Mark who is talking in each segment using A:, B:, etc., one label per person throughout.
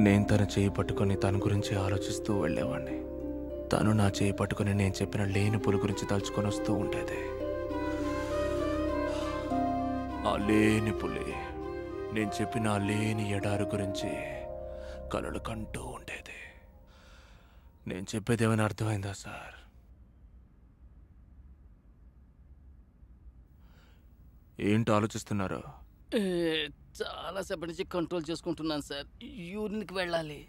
A: నేను తన చేయి పట్టుకొని తన గురించి ఆలోచిస్తూ వెళ్ళేవాడిని తను నా చేయి పట్టుకొని నేను చెప్పిన లేని పులు గురించి తలుచుకొని వస్తూ ఉండేది. ఆ లేని పులి నేను చెప్పిన ఆ లేని ఎడారి గురించి కలలు కంటూ ఉండేది. నేను చెప్పేది ఏమైనా అర్థమైందా సార్? ఏంటి ఆలోచిస్తున్నారు?
B: ఏ, చాలాసేపటి నుంచి కంట్రోల్ చేసుకుంటున్నాను సార్ యూరిన్కి వెళ్ళాలి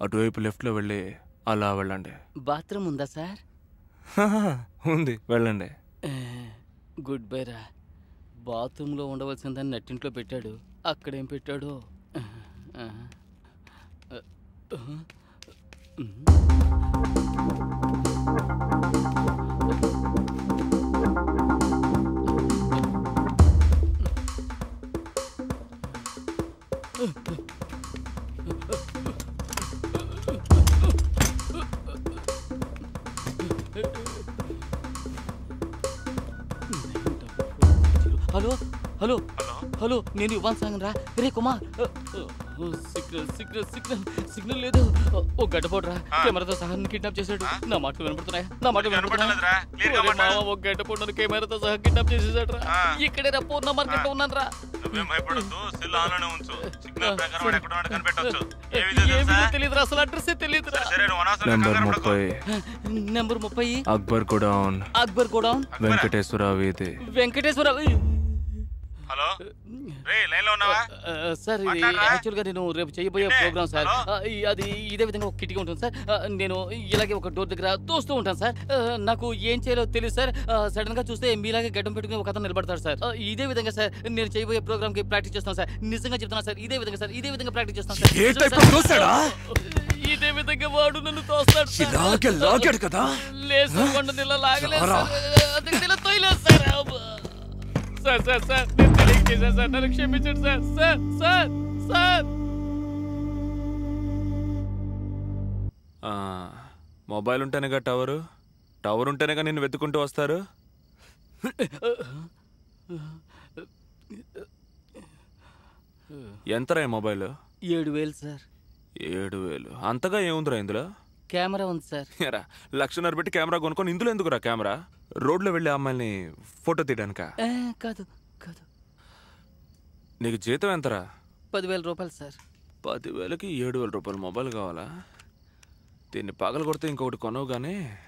A: అటువైపు లెఫ్ట్లో వెళ్ళి అలా వెళ్ళండి
B: బాత్రూమ్ ఉందా సార్
A: ఉంది వెళ్ళండి
B: గుడ్ బై రా బాత్రూంలో ఉండవలసిందని నట్టింట్లో పెట్టాడు అక్కడేం పెట్టాడో ఆ, హలో హలో హలో. నేను ఇవ్వను సాంగ్ రా. రే Kumar. Signal signal signal signal లేదు. ఓ గడ్డపోడ్రా కెమెరాతో సహా కిడ్నాప్ చేశాడు. నా మాటలు వినపడుతున్నాయా? నా మాటలు. వినపడుతున్నాయా. ఓ గడ్డపోడ్ను కెమెరాతో సహా కిడ్నాప్ చేసేసాడు రా. ఇక్కడే రా పూర్ణ మార్కెట్ ఉన్నాను రా
C: నువ్వేం భయపడొద్దు సెల్ ఆన్లోనే ఉంచు. సిగ్నల్ ప్రకారం వాడు ఎక్కడ ఉన్నాడో కనిపెట్టొచ్చు. ఏ విధంగా
B: ఏమీ
C: తెలుసా
B: తెలియదు అసలు అడ్రస్ తెలియదు రా
C: సరే నువ్వు అనవసరంగా
A: నెంబర్
C: కంగారు పడకు.
A: ముప్పై.
B: నెంబర్ ముప్పై.
A: అక్బర్ గోడౌన్.
B: అక్బర్ గోడౌన్.
A: వెంకటేశ్వర వీధి.
B: వెంకటేశ్వర
C: హలో రే లైన్లో ఉన్నావా
B: సార్ ఇది? యాక్చువల్గా నేను రేపు చేయబోయే? ప్రోగ్రామ్ సార్ అది ఇదే విధంగా ఒక కిటికీ ఉంటుంది సార్ నేను ఇలాగే ఒక డోర్ దగ్గర తోస్తూ ఉంటాను సార్ నాకు ఏం చేయాలో తెలియదు సార్ సడన్గా చూస్తే మీలాగే గడ్డం పెట్టుకుని ఒక అతను నిలబడతాడు సార్ ఇదే విధంగా సార్ నేను చేయబోయే ప్రోగ్రామ్కి ప్రాక్టీస్ చేస్తాను సార్ నిజంగా చెప్తాను సార్ ఇదే విధంగా సార్ ఇదే విధంగా ప్రాక్టీస్ చేస్తాను సార్? ఇదే విధంగా వాడు నన్ను తోస్తాడు సార్.
A: ఇలాగే లాగాడు కదా
B: లేదు సార్, వాడిని ఇలా లాగలేదు. సార్. సార్. సార్ నేను తెలియక చేశాను సార్ నన్ను క్షమించండి సార్ సార్ సార్ సార్.
A: ఆ, మొబైల్ ఉంటేనేగా టవరు? టవర్ ఉంటేనేగా నిన్ను వెతుకుంటూ వస్తారు? ఎంతరా ఈ మొబైల్?
B: ఏడు వేలు సార్.
A: ఏడు వేలు. అంతగా ఏముందిరా ఇందులో?
B: కెమెరా ఉంది సార్.
A: ఎరా లక్షన్నర పెట్టి కెమెరా కొనుక్కొని ఇందులో ఎందుకురా కెమెరా? రోడ్లో వెళ్ళి అమ్మాయిని ఫోటో తీయడానిక?
B: కాదు కాదు.
A: నీకు జీతం ఎంతరా?
B: పదివేల రూపాయలు సార్.
A: పదివేలకి ఏడు వేల రూపాయల మొబైల్ కావాలా? దీన్ని పగల కొడితే ఇంకొకటి కొనవు కానీ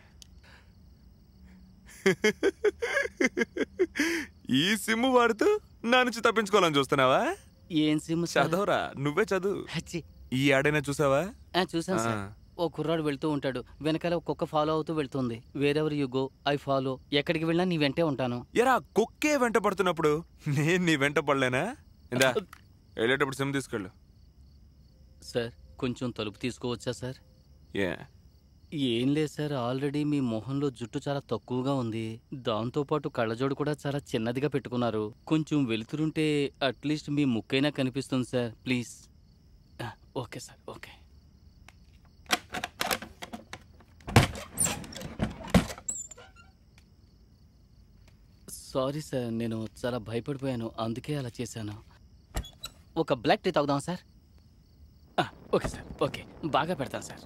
A: ఈ సిమ్ వాడుతూ నా నుంచి తప్పించుకోవాలని చూస్తున్నావా?
B: ఏం సిమ్
A: చదవరా నువ్వే చదువు. ఈ ఆడైనా చూసావా?
B: ఆ, చూశాను సార్. ఓ కుర్రాడు వెళ్తూ ఉంటాడు. వెనకాల కుక్క ఫాలో అవుతూ వెళ్తుంది. Wherever you go I follow. ఎక్కడికి వెళ్ళినా నీ వెంటే ఉంటాను.
A: ఎరా కుక్కే వెంట పడుతున్నప్పుడు నేను నీ వెంట పడలేనా? ఇందా వెళ్ళేటప్పుడు సిమ్ తీసుకెళ్ళు.
B: సార్ కొంచెం తలుపు తీసుకోవచ్చా సార్?
A: ఏ?
B: ఏం లేదు సార్ ఆల్రెడీ మీ మొహంలో జుట్టు చాలా తక్కువగా ఉంది. దాంతోపాటు కళ్ళజోడు కూడా చాలా చిన్నదిగా పెట్టుకున్నారు. కొంచెం వెలుతురుంటే అట్లీస్ట్ మీ ముక్కైనా కనిపిస్తుంది sir please. Okay sir okay. Sorry sir నేను చాలా భయపడిపోయాను అందుకే అలా చేశాను. ఒక బ్లాక్ టీ తాగుదాం సార్. ఆ, ఓకే సార్. ఓకే బాగా పెడతాను సార్.